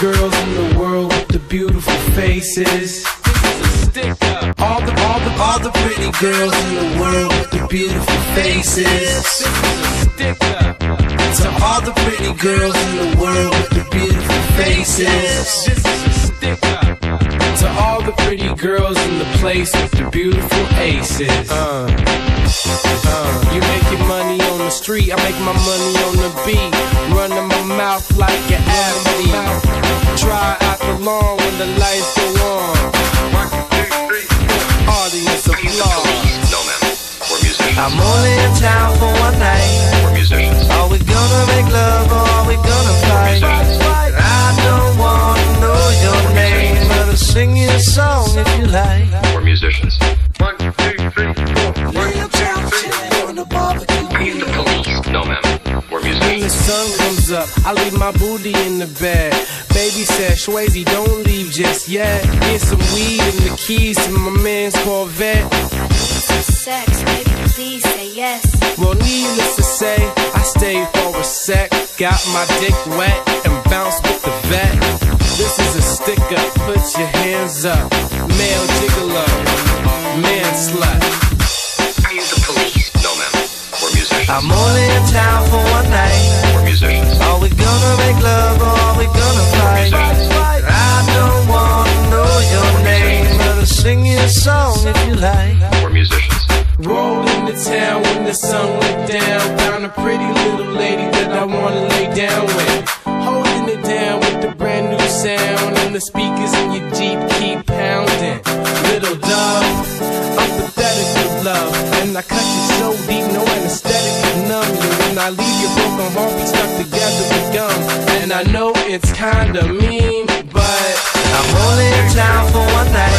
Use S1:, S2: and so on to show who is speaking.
S1: girls in the world with the beautiful faces. All the, all the, all the pretty girls in the world with the beautiful faces. To all the pretty girls in the world with the beautiful faces. To all the pretty girls in the place with the beautiful aces. Uh, uh, you making money on the street, I make my money on the beat. Running my mouth like an athlete. Try the lawn when the lights go on. Audience applause.
S2: No, ma'am. We're musicians.
S3: I'm only in town for one night.
S2: We're musicians.
S3: Are we gonna make love or are we gonna fight? I don't wanna know your name, but I'll sing you a song if you like.
S2: We're musicians. The
S1: sun comes up, I leave my booty in the bed. Baby said, Shwayze, don't leave just yet. Get some weed and the keys to my man's Corvette.
S4: Sex, baby, please say yes.
S1: Well, needless to say, I stayed for a sec. Got my dick wet and bounced with the vet. This is a stick up, put your hands up. Male gigolo, man slut.
S2: Are you the police? No, ma'am. We're musicians.
S3: I'm only in town for one night. If you like.
S2: We're musicians.
S1: Rolled into town when the sun went down. Found a pretty little lady that I wanna lay down with. Holding it down with the brand new sound. And the speakers in your Jeep keep pounding. Little dove, I'm pathetic with love. And I cut you so deep, no anesthetic can numb you. And I leave your broken heart be stuck together with gum. And I know it's kinda mean, but
S3: I'm only in town for one night.